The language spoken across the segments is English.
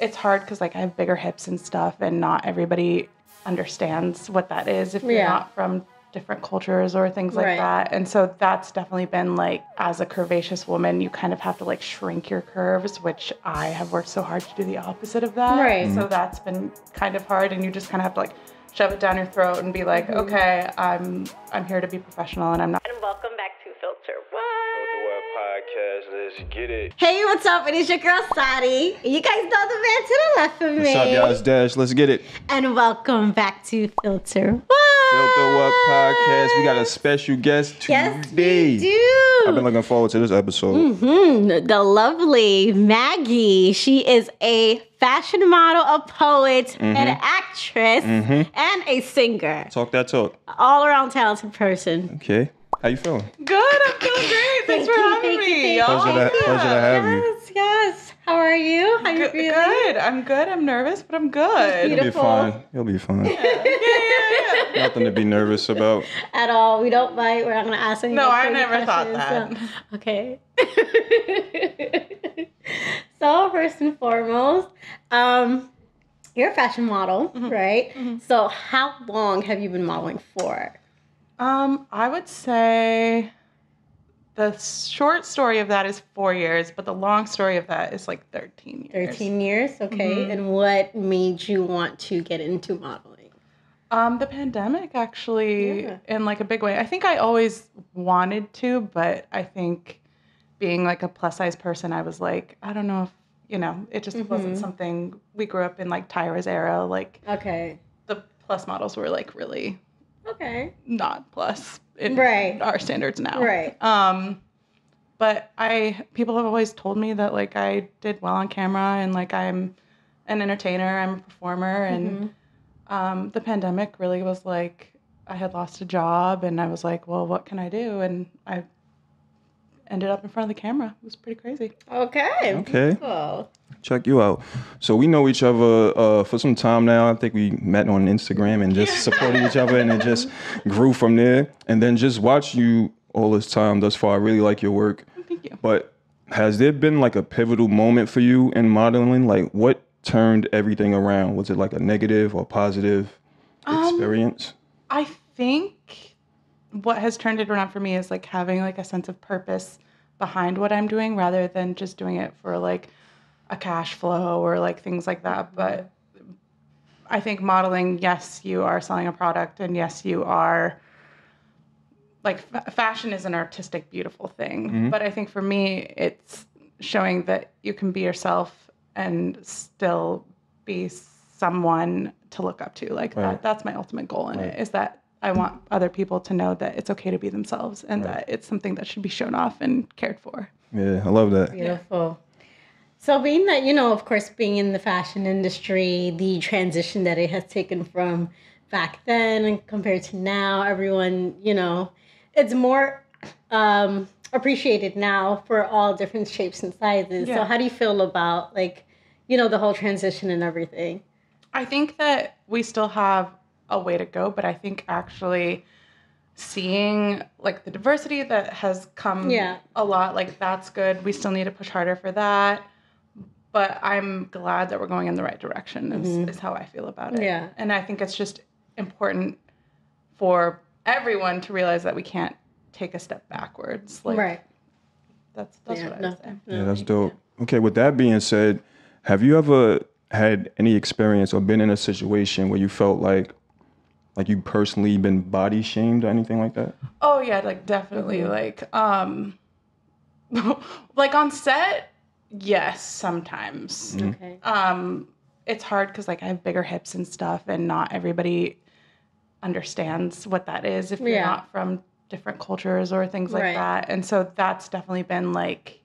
it's hard because like I have bigger hips and stuff, and not everybody understands what that is if you're Yeah. not from different cultures or things like Right. that. And so that's definitely been like as a curvaceous woman, you kind of have to like shrink your curves, which I have worked so hard to do the opposite of that. Right. So that's been kind of hard, and you just kind of have to like shove it down your throat and be like, Mm-hmm. okay, I'm I'm here to be professional, and I'm not. And welcome back Podcast, let's get it. Hey, what's up? It is your girl Satti. You guys know the man to the left of me. What's up, y'all? It's Dash. Let's get it. And welcome back to Filter What? Filter What Podcast. We got a special guest Yes, today. we do. I've been looking forward to this episode. Hmm, the lovely Maggie. She is a fashion model, a poet, Mm-hmm. an actress, and a singer. Talk that talk. All around talented person. Okay. How you feeling? Good, I'm feeling great. Thanks for you, having thank you, me. thank. Pleasure to, pleasure to have you. Yes, yes. How are you? How you Good, feeling? good. I'm good. I'm nervous, but I'm good. You'll be fine. You'll be fine. Yeah. yeah, yeah, Nothing to be nervous about. At all. We don't bite. We're not going to ask any No, I never thought that. so- okay. so first and foremost, um, you're a fashion model, Mm-hmm. right? So how long have you been modeling for? Um, I would say the short story of that is four years, but the long story of that is like 13 years. 13 years, okay. Mm-hmm. And what made you want to get into modeling? Um, the pandemic actually, Yeah. in like a big way. I think I always wanted to, but I think being like a plus size person, I was like, I don't know if you know, it just wasn't Mm-hmm. something we grew up in like Tyra's era. Like Okay. the plus models were like really Okay. not plus in Right. our standards now. Right. Um, but I people have always told me that like I did well on camera and like I'm an entertainer, I'm a performer, and Mm-hmm. um, the pandemic really was like I had lost a job and I was like, well, what can I do? And I ended up in front of the camera. It was pretty crazy. Okay. Okay. Cool. Check you out. So we know each other uh, for some time now. I think we met on Instagram and just supported each other, and it just grew from there. And then just watch you all this time thus far. I really like your work. Thank you. But has there been like a pivotal moment for you in modeling? Like what turned everything around? Was it like a negative or positive experience? I think what has turned it around for me is like having like a sense of purpose behind what I'm doing rather than just doing it for like a cash flow or like things like that. But I think modeling, yes, you are selling a product and yes, you are like fa- fashion is an artistic, beautiful thing. Mm-hmm. But I think for me, it's showing that you can be yourself and still be someone to look up to. Like Right. that, that's my ultimate goal in it is that I want other people to know that it's okay to be themselves and that it's something that should be shown off and cared for. Yeah, I love that. Beautiful. So, being that, you know, of course, being in the fashion industry, the transition that it has taken from back then and compared to now, everyone, you know, it's more um, appreciated now for all different shapes and sizes. So, how do you feel about, like, you know, the whole transition and everything? I think that we still have a way to go, but I think actually seeing like the diversity that has come Yeah. a lot, like that's good. We still need to push harder for that. But I'm glad that we're going in the right direction is, is how I feel about it. Mm-hmm. Yeah. And I think it's just important for everyone to realize that we can't take a step backwards. Like right. that's that's Yeah, what I no. would say. Yeah, that's dope. Okay, with that being said, have you ever had any experience or been in a situation where you felt like like you personally been body shamed or anything like that? Oh yeah, like definitely Mm-hmm. like um like on set, yes, sometimes. Okay. Um it's hard cuz like I have bigger hips and stuff and not everybody understands what that is if you're Yeah. not from different cultures or things like Right. that. And so that's definitely been like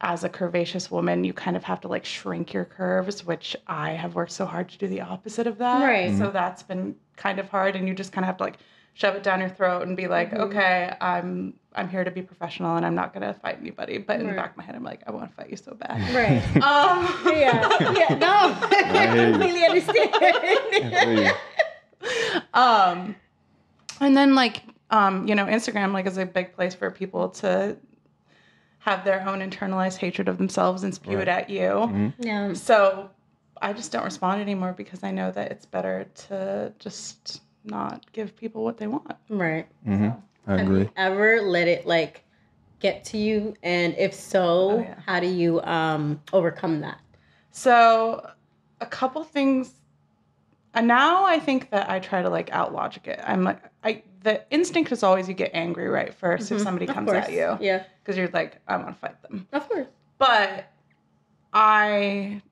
as a curvaceous woman, you kind of have to like shrink your curves, which I have worked so hard to do the opposite of that. Right. So that's been kind of hard, and you just kind of have to like shove it down your throat and be like, Mm-hmm. okay, I'm I'm here to be professional, and I'm not gonna fight anybody. But in the back of my head, I'm like, I want to fight you so bad. Right. um, yeah. Yeah. No. I hear you. completely understand. Hey, um and then like um you know instagram like is a big place for people to have their own internalized hatred of themselves and spew it at you. Yeah. So I just don't respond anymore because I know that it's better to just not give people what they want. Right. Mm-hmm. I Have agree. you ever let it like get to you? And if so, Oh, yeah. how do you um overcome that? So a couple things. And now I think that I try to like out logic it. I'm like, I the instinct is always you get angry right 1st if somebody Of comes course. at you Yeah. because you're like, I want to fight them. Of course. But I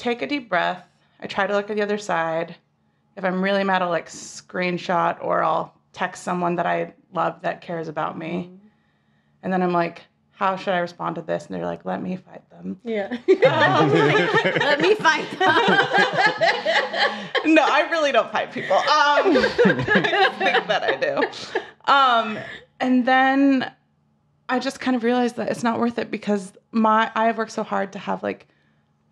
take a deep breath. I try to look at the other side. If I'm really mad, I'll like screenshot or I'll text someone that I love that cares about me. And then I'm like, how should I respond to this? And they're like, let me fight them. Yeah. Um, Let me fight. Them. no, I really don't fight people. Um, I think that I do. Um, and then I just kind of realized that it's not worth it because my I have worked so hard to have like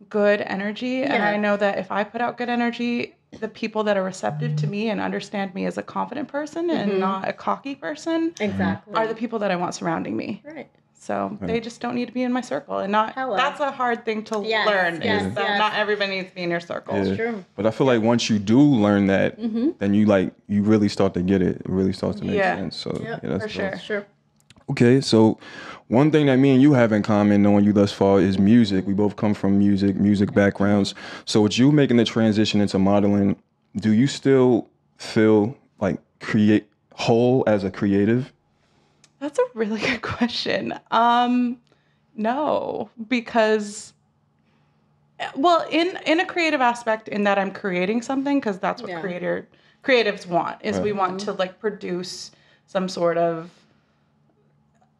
good energy, and I know that if I put out good energy, the people that are receptive to me and understand me as a confident person and Mhm. not a cocky person exactly. are the people that I want surrounding me. right. So they just don't need to be in my circle, and not Hello. that's a hard thing to Yes, learn. yes, is that yes. not everybody needs to be in your circle. Yeah. True. But I feel like once you do learn that, Mm-hmm. then you like you really start to get it. It really starts to make Yeah. sense. So Yep, yeah, that's for sure. dope. Sure. Okay, so one thing that me and you have in common, knowing you thus far, is music. We both come from music, music backgrounds. So with you making the transition into modeling, do you still feel like create whole as a creative? That's a really good question. Um, no, because well, in in a creative aspect, in that I'm creating something, because that's what Yeah. creator creatives want is we Right. want to like produce some sort of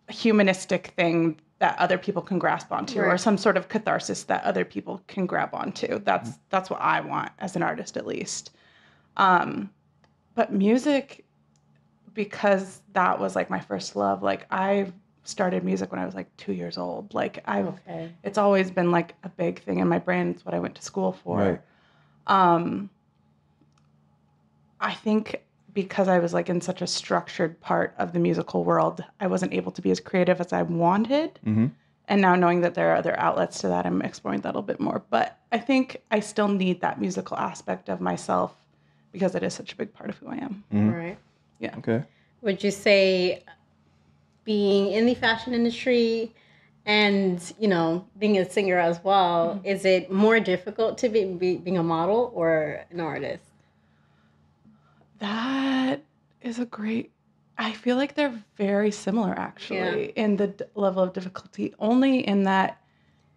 humanistic thing that other people can grasp onto or some sort of catharsis that other people can grab onto. That's that's what i want as an artist at least. Um but music because that was like my first love like i started music when i was like two years old. Like i Okay. it's always been like a big thing in my brain. It's what i went to school for. Right. um i think because i was like in such a structured part of the musical world i wasn't able to be as creative as i wanted Mm-hmm. and now knowing that there are other outlets to that i'm exploring that a little bit more but i think i still need that musical aspect of myself because it is such a big part of who i am Mhm. Right. Yeah. Okay. Would you say being in the fashion industry and you know being a singer as well is it more difficult to be, be being a model or an artist? That is a great. I feel like they're very similar actually in the d- level of difficulty. Only in that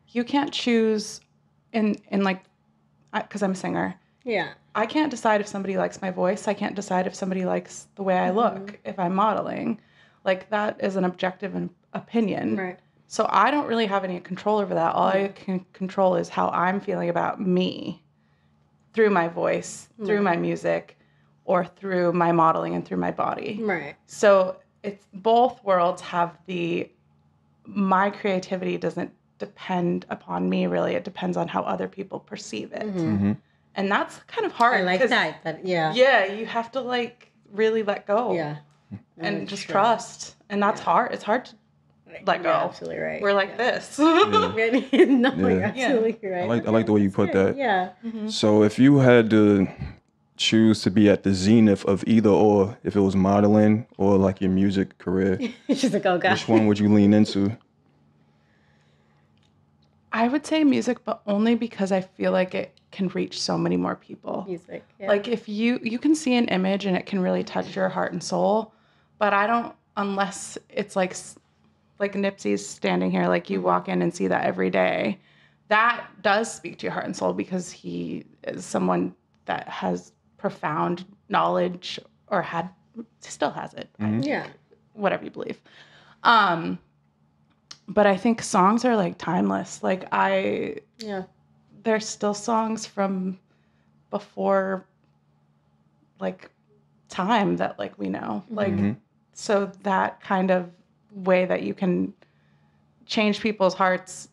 you can't choose in in like because I'm a singer. Yeah. I can't decide if somebody likes my voice. I can't decide if somebody likes the way I mm-hmm. look if I'm modeling. Like that is an objective and opinion. Right. So I don't really have any control over that. All I can control is how I'm feeling about me through my voice, through my music, or through my modeling and through my body. Right. So it's both worlds have the my creativity doesn't depend upon me really. It depends on how other people perceive it. Mm-hmm. And that's kind of hard. I like that. That yeah. Yeah, you have to like really let go Yeah. and That's just true. trust. And that's hard. It's hard to let go. You're absolutely right. We're like this. no, you're Yeah. absolutely right. I like I like the way you put that. Yeah. So if you had to choose to be at the zenith of either or, if it was modeling or like your music career, She's like, oh god. which one would you lean into? I would say music, but only because I feel like it can reach so many more people. Music. Yeah. Like if you you can see an image and it can really touch your heart and soul, but I don't unless it's like like Nipsey's standing here like you mm-hmm. walk in and see that every day. That does speak to your heart and soul because he is someone that has profound knowledge or had still has it. yeah. Whatever you believe. Um but I think songs are like timeless. Like I Yeah. there's still songs from before like time that like we know like Mhm. so that kind of way that you can change people's hearts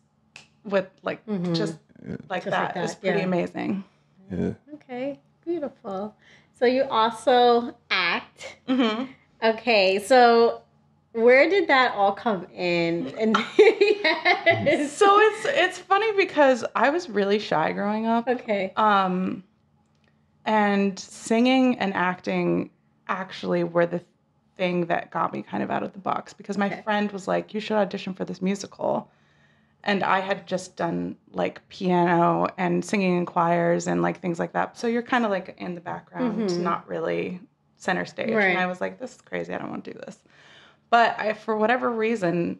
with like Mhm. just like Just that like is that, pretty yeah. amazing Yeah. Okay. Beautiful. So you also act. mm-hmm. Okay. So where did that all come in? And yes. So it's it's funny because I was really shy growing up. okay. Um, and singing and acting actually were the thing that got me kind of out of the box because my Okay. friend was like, "You should audition for this musical," and I had just done like piano and singing in choirs and like things like that. So you're kind of like in the background, Mhm. not really center stage. Right. And I was like, "This is crazy. I don't want to do this." But I, for whatever reason,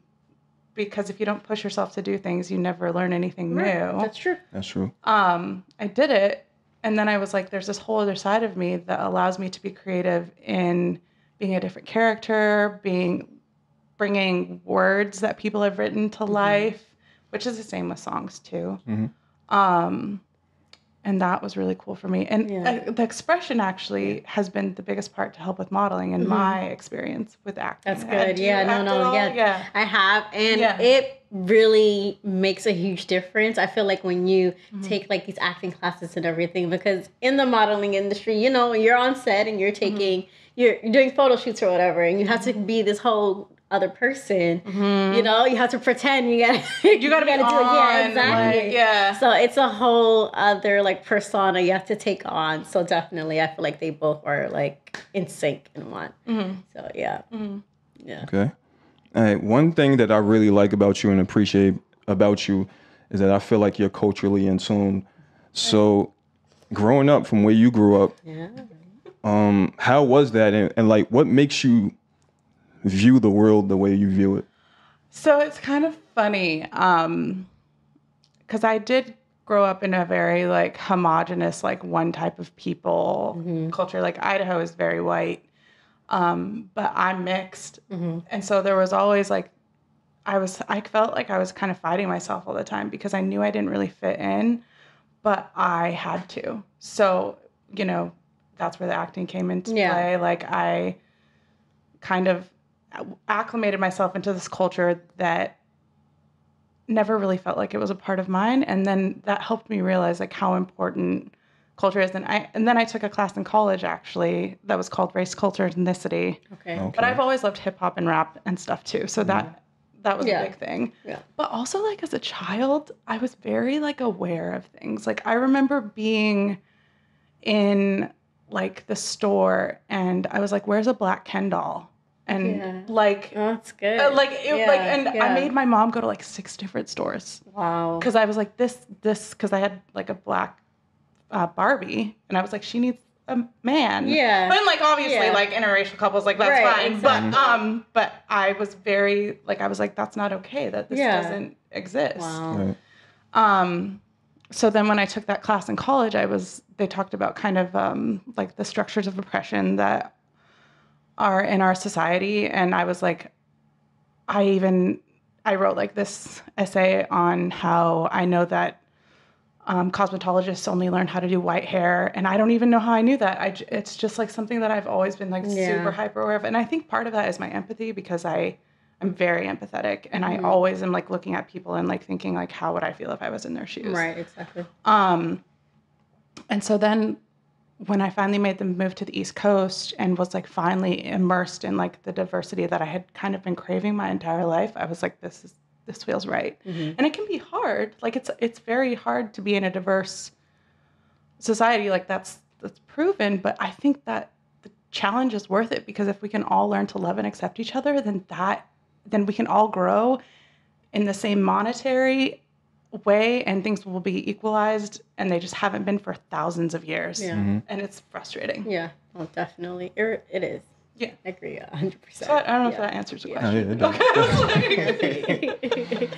because if you don't push yourself to do things, you never learn anything new That's true. That's true. um, I did it, and then I was like, "There's this whole other side of me that allows me to be creative in being a different character, being bringing words that people have written to life, which is the same with songs too." Mhm. Um, and that was really cool for me. And Yeah. uh, the expression actually has been the biggest part to help with modeling in Mhm. my experience with acting. That's good. Yeah, no, act no, yeah. yeah. I have, and Yeah. it really makes a huge difference. I feel like when you Mm-hmm. take like these acting classes and everything, because in the modeling industry, you know, you're on set and you're Mm-hmm. taking, you're, you're doing photo shoots or whatever, and you have to be this whole other person. You know, you have to pretend. You gotta, Mm-hmm. You gotta, be do it. Yeah, exactly. like, yeah. So it's a whole other like persona you have to take on. So definitely, I feel like they both are like in sync and one. Mhm. So yeah, Mhm. yeah. Okay. All right. One thing that I really like about you and appreciate about you is that I feel like you're culturally in tune. So, growing up from where you grew up, Yeah. um, how was that, and, and like, what makes you view the world the way you view it? So it's kind of funny um cuz I did grow up in a very like homogenous like one type of people Mhm. culture like Idaho is very white. Um but I'm mixed. Mhm. And so there was always like I was I felt like I was kind of fighting myself all the time because I knew I didn't really fit in, but I had to. So, you know, that's where the acting came into Yeah. play. Like I kind of acclimated myself into this culture that never really felt like it was a part of mine and then that helped me realize like how important culture is and I and then I took a class in college actually that was called race culture ethnicity Okay. Okay. but I've always loved hip hop and rap and stuff too so that mm-hmm. that was Yeah. a big thing Yeah. but also like as a child I was very like aware of things like I remember being in like the store and I was like where's a black Ken doll and Yeah. like Oh, that's good. uh, like it, Yeah, like and I made my mom go to like six different stores wow. because I was like this this because I had like a black uh, Barbie and I was like she needs a man Yeah. but like obviously Yeah. like interracial couples like that's Right, fine exactly. but um but I was very like I was like that's not okay that this Yeah. doesn't exist Wow. Right. um so then when I took that class in college I was they talked about kind of um like the structures of oppression that are in our society and I was like I even I wrote like this essay on how I know that um, cosmetologists only learn how to do white hair, and I don't even know how I knew that. I j- it's just like something that I've always been like Yeah. super hyper aware of, and I think part of that is my empathy because I I'm very empathetic, and Mhm. I always am like looking at people and like thinking like how would I feel if I was in their shoes, Right. Exactly. um, and so then when I finally made the move to the East Coast and was like finally immersed in like the diversity that I had kind of been craving my entire life, I was like, this is this feels right. Mhm. And it can be hard. Like it's it's very hard to be in a diverse society. Like that's that's proven. But I think that the challenge is worth it because if we can all learn to love and accept each other, then that then we can all grow in the same monetary way and things will be equalized and they just haven't been for thousands of years Yeah. Mhm. and it's frustrating Yeah. Well, definitely. It, it is. Yeah. I agree. a hundred percent. so I, I don't know Yeah. if that answers your Yeah. Question yeah, okay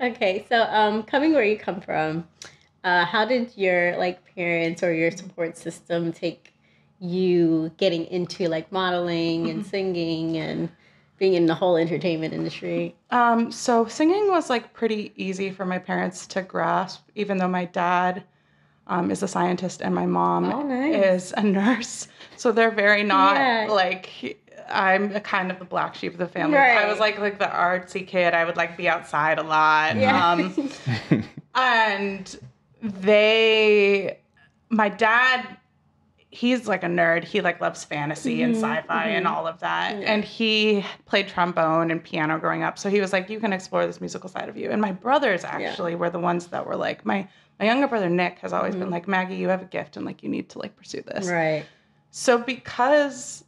okay, so um, coming where you come from, uh, how did your like parents or your support system take you getting into like modeling and singing and being in the whole entertainment industry? Um, so singing was like pretty easy for my parents to grasp, even though my dad um, is a scientist and my mom Oh, nice. is a nurse. So they're very not Yeah. like I'm a kind of the black sheep of the family. I was like like the artsy kid. I would like be outside a lot. Yeah. Um, and they my dad he's like a nerd. He like loves fantasy and sci-fi and all of that. And he played trombone and piano growing up. So he was like, you can explore this musical side of you. And my brothers actually were the ones that were like, my my younger brother Nick has always been like, Maggie, you have a gift and like you need to like pursue this. Right. So because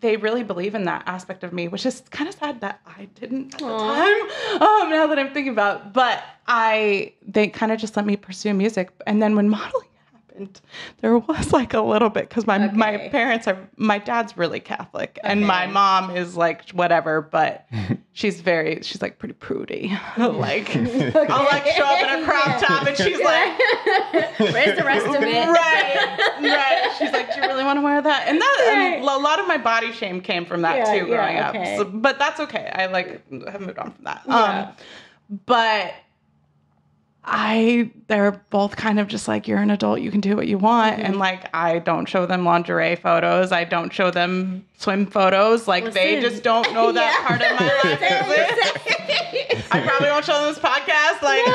they really believe in that aspect of me, which is kind of sad that I didn't at the time. Um, now that I'm thinking about, it. but I they kind of just let me pursue music, and then when modeling happened, there was like a little bit because my my parents are my dad's really Catholic and my mom is like whatever, but she's very she's like pretty prudy, like. I'll like show up in a crop top and she's like, Where's the rest of it? right, right. She's like, do you really want to wear that? And that and a lot of my body shame came from that Yeah, too, growing yeah, up. So, but that's okay. I like have moved on from that. Yeah. Um, but I, they're both kind of just like, you're an adult, you can do what you want. Mm-hmm. And like, I don't show them lingerie photos. I don't show them swim photos. Like, they just don't know that Yeah. part of my life. I probably won't show them this podcast. Like,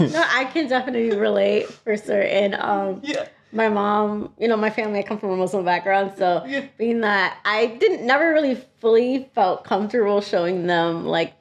um, no, I can definitely relate for certain. Um, yeah. my mom, you know, my family, I come from a Muslim background, so Yeah. being that I didn't never really fully felt comfortable showing them like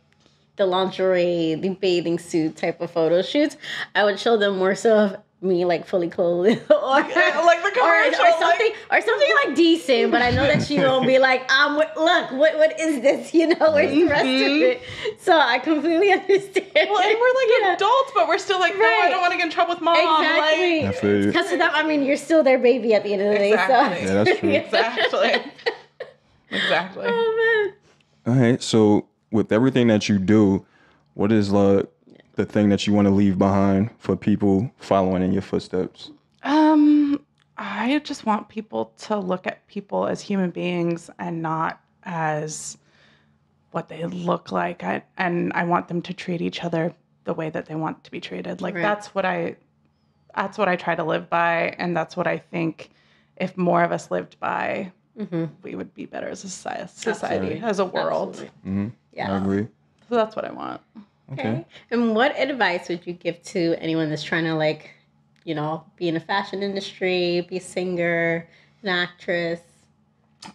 the lingerie, the bathing suit type of photo shoots. I would show them more so of me like fully clothed or like the or, or commercial, like- something or something like decent, but I know that she won't be like, um, what, look, what, what is this? You know, where's the rest of Mhm. it? So I completely understand. Well, and we're like Yeah. adults, but we're still like, no, I don't want to get in trouble with mom. Exactly. I feel. Because to them, I mean, you're still their baby at the end of the Exactly. day. Yeah, that's true. Exactly. exactly. oh man All right. So with everything that you do, what is like the thing that you want to leave behind for people following in your footsteps? Um, I just want people to look at people as human beings and not as what they look like. I, and I want them to treat each other the way that they want to be treated. Like Right. that's what I that's what I try to live by and that's what I think if more of us lived by, man. we would be better as a society, society Absolutely. as a world. Absolutely. hmm Yeah. I agree. So that's what I want. Okay. And what advice would you give to anyone that's trying to like, you know, be in the fashion industry, be a singer, an actress?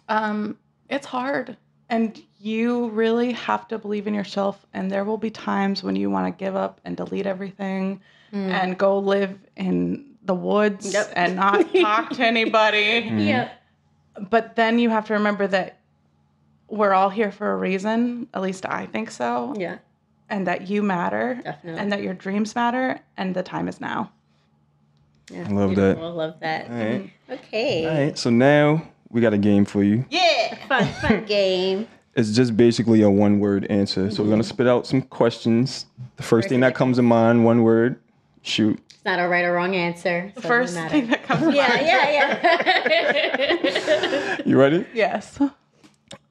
Um, it's hard. And you really have to believe in yourself. And there will be times when you want to give up and delete everything and go live in the woods Yep. and not talk to anybody. Yeah. But then you have to remember that we're all here for a reason. At least I think so. Yeah. And that you matter. Definitely. And that your dreams matter. And the time is now. yeah. I love that. I Love that. All right. Okay. All right. So now we got a game for you. Yeah. Fun, fun game. It's just basically a one word answer. So we're gonna spit out some questions. The first thing that comes to mind, one word. Shoot. It's not a right or wrong answer. The so it first thing that comes to Yeah, yeah, yeah. You ready? Yes.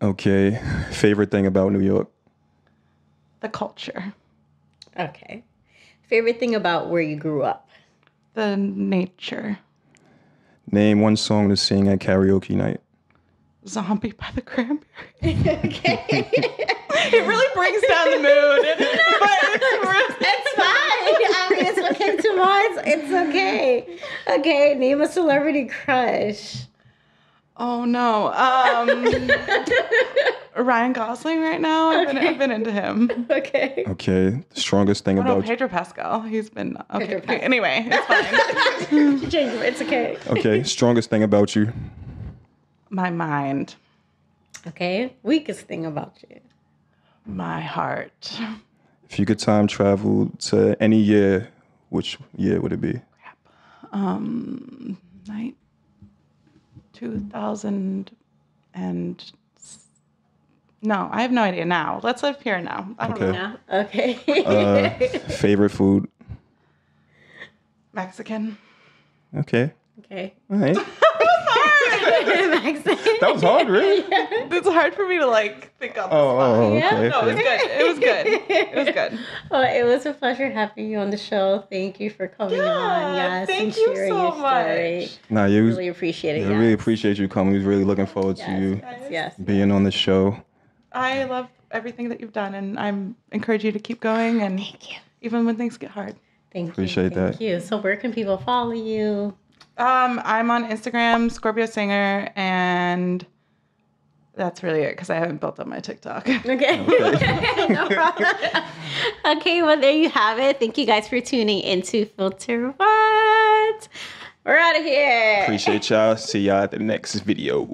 Okay. Favorite thing about New York? The culture. okay. Favorite thing about where you grew up? The nature. Name one song to sing at karaoke night. Zombie by the Cranberries. okay. It really brings down the mood, but it's It's fine. I mean, it's okay, came. It's okay. Okay, name a celebrity crush. oh no, um, Ryan Gosling right now. I've been, I've been into him. Okay. Okay. The strongest thing Oh no, about Pedro Pascal. He's been okay. Okay, Anyway, it's fine. Change it. It's okay. Okay. Strongest thing about you. my mind, Okay. Weakest thing about you. my heart. If you could time travel to any year, which year would it be? Um, night, two thousand and. No, I have no idea now. Let's live here now. I don't Okay. know. Okay. Uh, favorite food. Mexican. Okay. okay. All right. Maxine. That was hard, really. It's hard for me to like think on the Oh, oh spot. oh, oh, Yeah. okay. No, it was good. It was good. It was good. Well, it was a pleasure having you on the show. Thank you for coming on. Yeah, Yes, thank you so your story. much. Nah, you Really appreciate it. I yes. really appreciate you coming. We was really looking forward to you yes. being on the show. I love everything that you've done, and I'm encourage you to keep going, and Thank you. even when things get hard. Thank Appreciate you. Appreciate that. Thank you. So where can people follow you? Um, I'm on Instagram, Scorpio Singer, and that's really it because I haven't built up my TikTok. Okay. no problem. okay, well, there you have it. Thank you guys for tuning into Filter What. We're out of here. Appreciate y'all. See y'all at the next video.